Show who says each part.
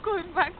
Speaker 1: going back